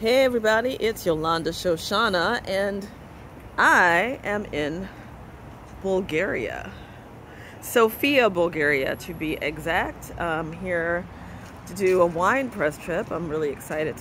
Hey everybody, it's Yolanda Shoshana and I am in Bulgaria. Sofia, Bulgaria to be exact. I'm here to do a wine press trip. I'm really excited